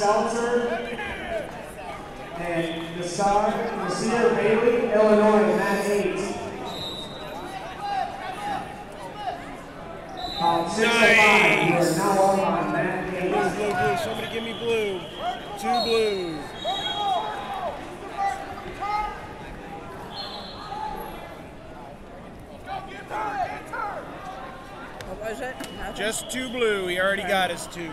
Seltzer and Nasir, Nasir Bailey, Illinois, mat 8. Um, six Nice. five. You are now all on mat 8. Blue, blue, blue. Somebody give me blue. Two blues. What was it? Just two blue. He already got his two.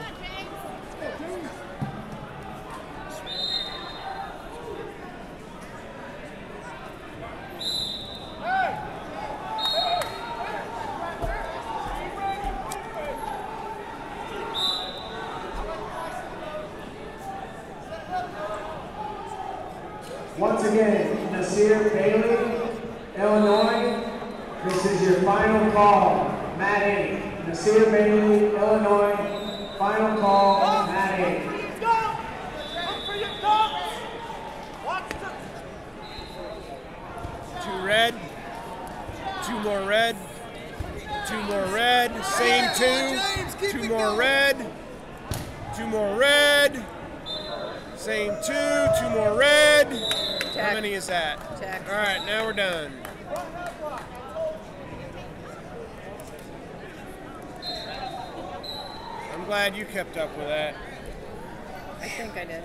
Once again, Nasir Bailey, Illinois. This is your final call, mat 8. Nasir Bailey, Illinois. Final call, mat 8. Two red. Two more red. Two more red. Same two. Two more red. Two more red. Same two. Two more red. How many is that? Check. All right, now we're done. I'm glad you kept up with that. I think I did.